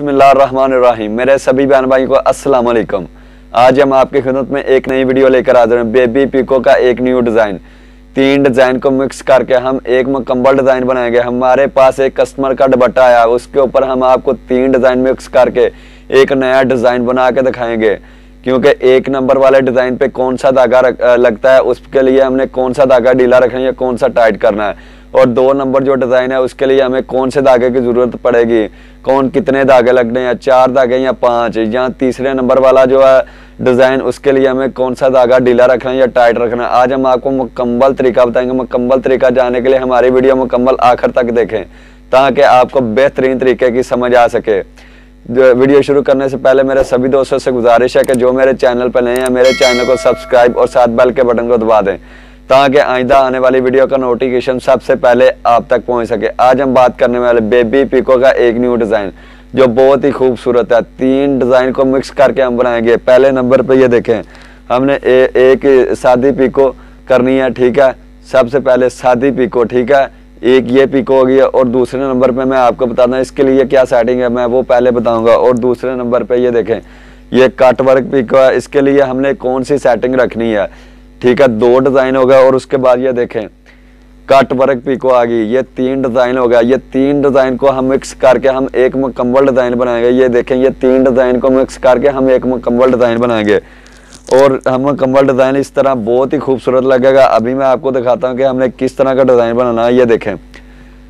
बसमीम मेरे सभी बहन भाई को अस्सलाम वालेकुम आज हम आपकी खिदमत में एक नई वीडियो लेकर आ रहे हैं, बेबी पिको का एक न्यू डिज़ाइन। तीन डिज़ाइन को मिक्स करके हम एक मुकम्मल डिज़ाइन बनाएँगे। हमारे पास एक कस्टमर का दुपट्टा आया, उसके ऊपर हम आपको तीन डिज़ाइन मिक्स करके एक नया डिज़ाइन बना के दिखाएँगे। क्योंकि एक नंबर वाले डिज़ाइन पे कौन सा धागा लगता है, उसके लिए हमने कौन सा धागा ढीला रखना है कौन सा टाइट करना है। और दो नंबर जो डिज़ाइन है, उसके लिए हमें कौन से धागे की ज़रूरत पड़ेगी? कौन कितने धागे लगने हैं? चार धागे या पाँच? या तीसरे नंबर वाला जो है, डिज़ाइन, उसके लिए हमें कौन सा धागा ढीला रखना है या टाइट रखना है? आज हम आपको मुकम्मल तरीका बताएँगे। मुकम्मल तरीका जानने के लिए हमारी वीडियो मुकम्मल आखिर तक देखें, ताकि आपको बेहतरीन तरीके की समझ आ सके। वीडियो शुरू करने से पहले मेरे सभी दोस्तों से गुजारिश है कि जो मेरे चैनल पर नए हैं, मेरे चैनल को सब्सक्राइब और साथ बेल के बटन को दबा दें। ताकि आइंदा आने वाली वीडियो का नोटिफिकेशन सबसे पहले आप तक पहुँच सके। आज हम बात करने वाले बेबी पिको का एक न्यू डिज़ाइन जो बहुत ही खूबसूरत है। तीन डिज़ाइन को मिक्स करके हम बनाएँगे। पहले नंबर पर ये देखें। हमने ए, एक सादी पिको करनी है ठीक है? सबसे पहले सादी पिको ठीक है? एक ये पिको हो होगी और दूसरे नंबर पे मैं आपको बताना इसके लिए क्या सेटिंग है मैं वो पहले बताऊँगा। और दूसरे नंबर पे ये देखें। ये कट वर्क पिको है। इसके लिए हमने कौन सी सेटिंग रखनी है? ठीक है, दो डिज़ाइन हो गया और उसके बाद ये देखें, कट वर्क पीको आ गई, ये तीन डिज़ाइन हो गया, ये तीन डिज़ाइन को हम मिक्स करके हम एक मुकम्मल डिज़ाइन बनाएँगे, ये देखें, ये तीन डिज़ाइन को मिक्स करके हम एक मुकम्मल डिज़ाइन बनाएँगे। और हम मुकम्मल डिज़ाइन इस तरह बहुत ही खूबसूरत लगेगा, अभी मैं आपको दिखाता हूँ कि हमने किस तरह का डिज़ाइन बनाना है, ये देखें।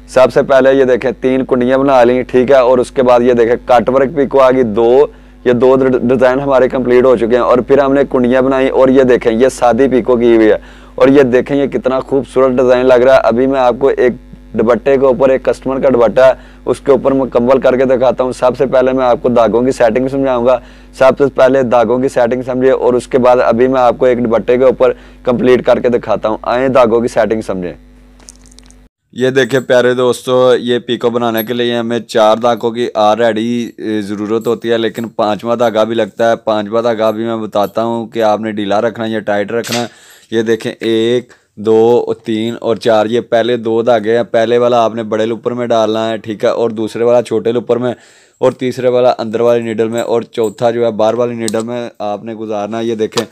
सबसे पहले ये देखें, तीन कुंडियाँ बना ली, ठीक है, और उसके बाद ये देखें कट वर्क पीको आ गई, दो ये दो डिज़ाइन हमारे कंप्लीट हो चुके हैं और फिर हमने कुंडियाँ बनाई और ये देखें, ये शादी पीको की हुई है। और ये देखें, ये कितना खूबसूरत डिज़ाइन लग रहा है। अभी मैं आपको एक दुपट्टे के ऊपर, एक कस्टमर का दुपट्टा उसके ऊपर मुकम्मल करके दिखाता हूँ। सबसे पहले मैं आपको दागों की सेटिंग समझाऊँगा। सबसे पहले दागों की सेटिंग समझे और उसके बाद अभी मैं आपको एक दुपट्टे के ऊपर कंप्लीट करके दिखाता हूँ। आए दागों की सेटिंग समझें। ये देखे प्यारे दोस्तों, ये पीको बनाने के लिए हमें चार धागों की आर ऑलरेडी ज़रूरत होती है, लेकिन पांचवा धागा भी लगता है। पांचवा धागा भी मैं बताता हूँ कि आपने ढीला रखना है या टाइट रखना है। ये देखें, एक, दो, तीन और चार। ये पहले दो धागे हैं। पहले वाला आपने बड़े लुपर में डालना है, ठीक है, और दूसरे वाला छोटे लुपर में, और तीसरे वाला अंदर वाली नीडल में, और चौथा जो है, बाहर वाली नीडल में आपने गुजारना है। ये देखें,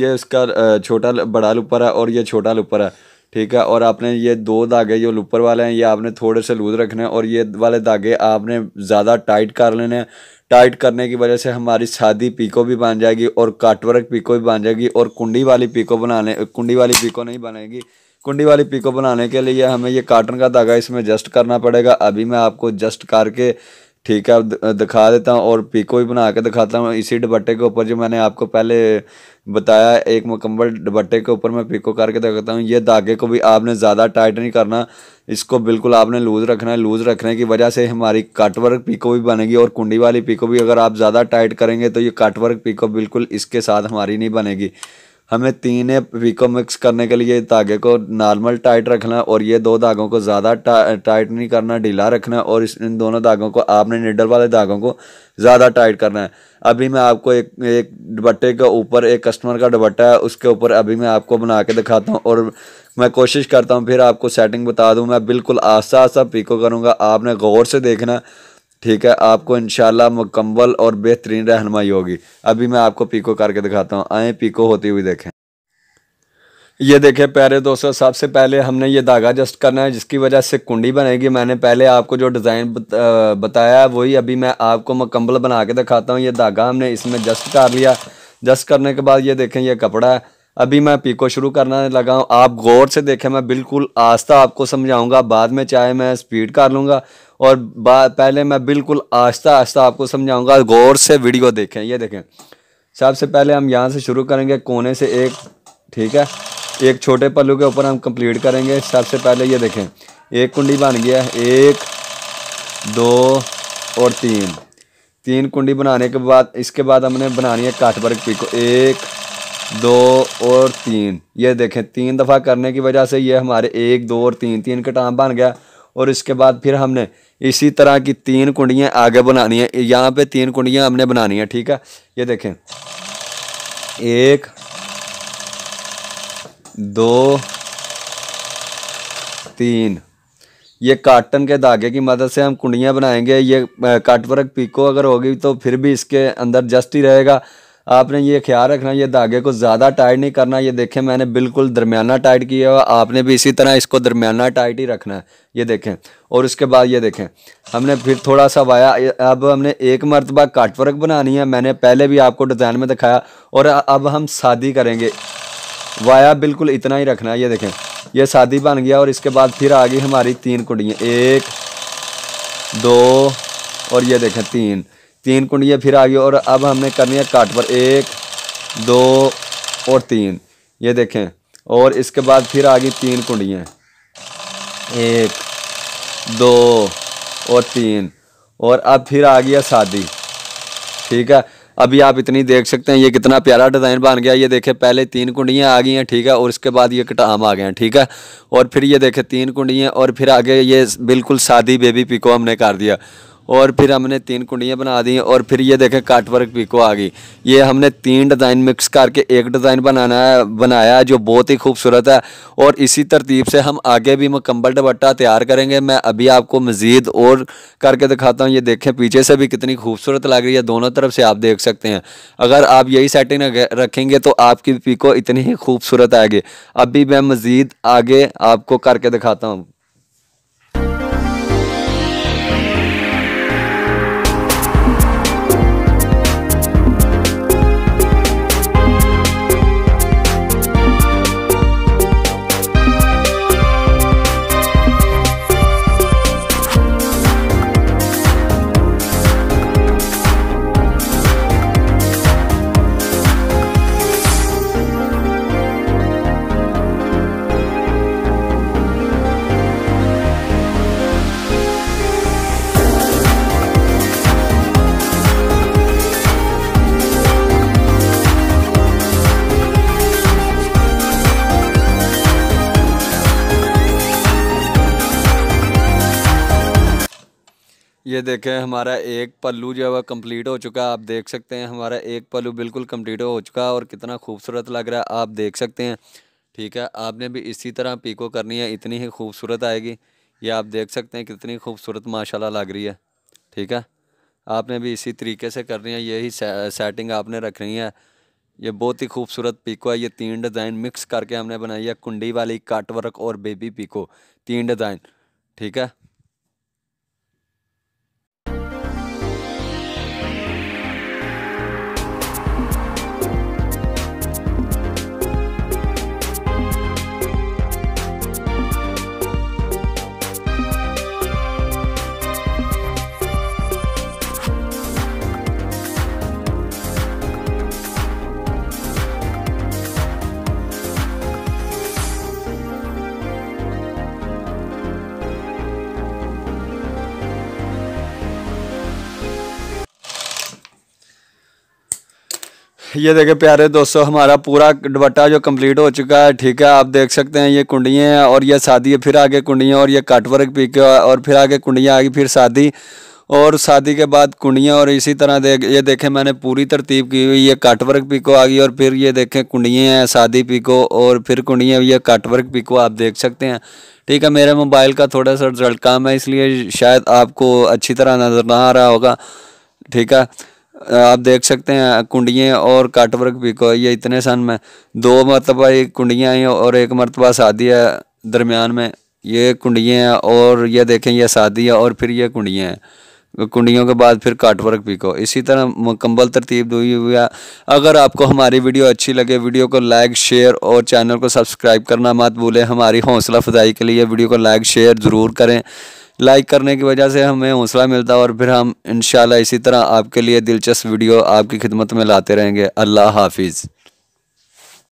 ये इसका छोटा बड़ा लुपर है और ये छोटा लुपर है। ठीक है, और आपने ये दो धागे जो ऊपर वाले हैं, ये आपने थोड़े से लूज रखने हैं, और ये वाले धागे आपने ज़्यादा टाइट कर लेने हैं। टाइट करने की वजह से हमारी सादी पीको भी बन जाएगी, और काटवर्क पीको भी बन जाएगी, और कुंडी वाली पीको बनाने, कुंडी वाली पीको नहीं बनेगी। कुंडी वाली पीको बनाने के लिए हमें ये काटन का धागा इसमें जस्ट करना पड़ेगा। अभी मैं आपको जस्ट करके ठीक है दिखा देता हूँ और पीको भी बना के दिखाता हूँ। इसी दुपट्टे के ऊपर जो मैंने आपको पहले बताया, एक मुकम्मल दुपट्टे के ऊपर मैं पीको करके दिखाता हूँ। ये धागे को भी आपने ज़्यादा टाइट नहीं करना, इसको बिल्कुल आपने लूज़ रखना है। लूज़ रखने की वजह से हमारी कटवर्क पीको भी बनेगी और कुंडी वाली पिको भी अगर आप ज़्यादा टाइट करेंगे तो ये कटवर्क पीको बिल्कुल इसके साथ हमारी नहीं बनेगी। हमें तीन पीको मिक्स करने के लिए धागे को नॉर्मल टाइट रखना और ये दो धागों को ज़्यादा टा, टाइट नहीं करना ढीला रखना और इस इन दोनों धागों को आपने निडल वाले धागों को ज़्यादा टाइट करना है। अभी मैं आपको एक एक दुपट्टे के ऊपर एक कस्टमर का दुपट्टा है उसके ऊपर अभी मैं आपको बना के दिखाता हूँ और मैं कोशिश करता हूँ फिर आपको सेटिंग बता दूँ। मैं बिल्कुल आस्ता आस्ता पीको करूँगा। आपने गौर से देखना ठीक है, आपको इनशाला मुकम्मल और बेहतरीन रहनमाई होगी। अभी मैं आपको पीको करके दिखाता हूँ। आए, पीको होती हुई देखें। ये देखें प्यारे दोस्तों, सबसे पहले हमने ये धागा जस्ट करना है, जिसकी वजह से कुंडी बनेगी। मैंने पहले आपको जो डिज़ाइन बताया वही अभी मैं आपको मुकम्मल बना के दिखाता हूँ। ये धागा हमने इसमें जस्ट कर लिया। जस्ट करने के बाद ये देखें, ये कपड़ा है। अभी मैं पीको शुरू करना लगा हूँ। आप गौर से देखें, मैं बिल्कुल आस्था आपको समझाऊँगा। बाद में चाहे मैं स्पीड कर लूँगा और पहले मैं बिल्कुल आस्ता आस्ता आपको समझाऊँगा। गौर से वीडियो देखें, ये देखें। सबसे पहले हम यहाँ से शुरू करेंगे कोने से एक, ठीक है? एक छोटे पल्लू के ऊपर हम कंप्लीट करेंगे। सबसे पहले ये देखें, एक कुंडी बन गया एक, दो और तीन। तीन कुंडी बनाने के बाद, इसके बाद हमने बनानी है काठ वर्क पीको। एक दो और तीन। ये देखें, तीन दफ़ा करने की वजह से ये हमारे एक, दो और तीन तीन का बन गया। और इसके बाद फिर हमने इसी तरह की तीन कुंडियाँ आगे बनानी है। यहाँ पे तीन कुंडियाँ हमने बनानी है, ठीक है? ये देखें। एक, दो, तीन। ये काटन के धागे की मदद से हम कुंडियाँ बनाएँगे। ये कट वर्क पीको अगर होगी तो फिर भी इसके अंदर जस्ट ही रहेगा। आपने ये ख्याल रखना, ये धागे को ज़्यादा टाइट नहीं करना, ये देखें मैंने बिल्कुल दरमियाना टाइट किया हुआ, आपने भी इसी तरह इसको दरमियाना टाइट ही रखना है, ये देखें। और उसके बाद ये देखें, हमने फिर थोड़ा सा वाया अब हमने एक मरतबा काट वर्क बनानी है, मैंने पहले भी आपको डिज़ाइन में दिखाया, और अब हम शादी करेंगे। वाया बिल्कुल इतना ही रखना है, ये देखें, ये शादी बन गया, और इसके बाद फिर आ गई हमारी तीन कुड़ियाँ, एक, दो, और ये देखें, तीन। तीन कुंडियाँ फिर आ गई और अब हमने करनी है काट पर एक, दो और तीन। ये देखें, और इसके बाद फिर आ गई तीन कुंडियाँ। एक, दो और तीन। और अब फिर आ गया शादी। ठीक है? अभी आप इतनी देख सकते हैं, ये कितना प्यारा डिज़ाइन बन गया। ये देखें, पहले तीन कुंडियाँ आ गई हैं, ठीक है? और उसके बाद ये कटाम आ गए हैं, ठीक है? और फिर ये देखें, तीन कुंडियाँ, और फिर आगे ये बिल्कुल शादी बेबी पिको हमने कर दिया। और फिर हमने तीन कुंडियाँ बना दी और फिर ये देखें काट वर्क पीको आ गई। ये हमने तीन डिज़ाइन मिक्स करके एक डिज़ाइन बनाना है, बनाया है जो बहुत ही खूबसूरत है और इसी तरतीब से हम आगे भी मुकम्मल दुपट्टा तैयार करेंगे। मैं अभी आपको मज़ीद और करके दिखाता हूँ। ये देखें पीछे से भी कितनी खूबसूरत लग रही है, दोनों तरफ़ से आप देख सकते हैं। अगर आप यही सेटिंग रखेंगे तो आपकी पीको इतनी ही खूबसूरत आएगी। अभी मैं मज़ीद आगे आपको करके दिखाता हूँ। ये देखें, हमारा एक पल्लू जो है वह कंप्लीट हो चुका है। आप देख सकते हैं, हमारा एक पल्लू बिल्कुल कंप्लीट हो चुका है और कितना खूबसूरत लग रहा है। आप देख सकते हैं, ठीक है, आपने भी इसी तरह पीको करनी है, इतनी ही खूबसूरत आएगी। ये आप देख सकते हैं, कितनी खूबसूरत माशाल्लाह लग रही है, ठीक है। आपने भी इसी तरीके से करनी है, यही सेटिंग आपने रखनी है। ये बहुत ही खूबसूरत पीको है, ये तीन डिज़ाइन मिक्स करके हमने बनाई है, कुंडी वाली कट वर्क और बेबी पीको, तीन डिज़ाइन ठीक है। ये देखे प्यारे दोस्तों, हमारा पूरा दुपट्टा जो कंप्लीट हो चुका है, ठीक है? आप देख सकते हैं, ये कुंडियाँ हैं और ये शादी है, फिर आगे कुंडियाँ और ये कट वर्क पी के और फिर आगे कुंडियाँ आगे फिर शादी और शादी के बाद कुंडियाँ और इसी तरह देख, ये देखें मैंने पूरी तरतीब की हुई, ये कट वर्क पिको आ गई और फिर ये देखें कुंडियाँ हैं, शादी पिको और फिर कुंडियाँ, ये कट वर्क पिको आप देख सकते हैं। ठीक है, मेरे मोबाइल का थोड़ा सा रिज़ल्ट काम है इसलिए शायद आपको अच्छी तरह नज़र ना आ रहा होगा। ठीक है आप देख सकते हैं, कुंडियाँ और काट वर्क भी को ये इतने सन में। दो मरतबा ये कुंडियाँ आई और एक मरतबा शादी है दरमियान में। ये कुंडियाँ हैं और ये देखें, ये शादी है और फिर ये कुंडियाँ हैं। कुंडियों के बाद फिर काट वर्क भी को। इसी तरह मुकम्मल तरतीब हुई हुई है। अगर आपको हमारी वीडियो अच्छी लगे, वीडियो को लाइक, शेयर और चैनल को सब्सक्राइब करना मत भूलें। हमारी हौसला अफजाई के लिए वीडियो को लाइक, शेयर ज़रूर करें। लाइक करने की वजह से हमें हौसला मिलता है और फिर हम इन इसी तरह आपके लिए दिलचस्प वीडियो आपकी खिदमत में लाते रहेंगे। अल्लाह हाफिज़।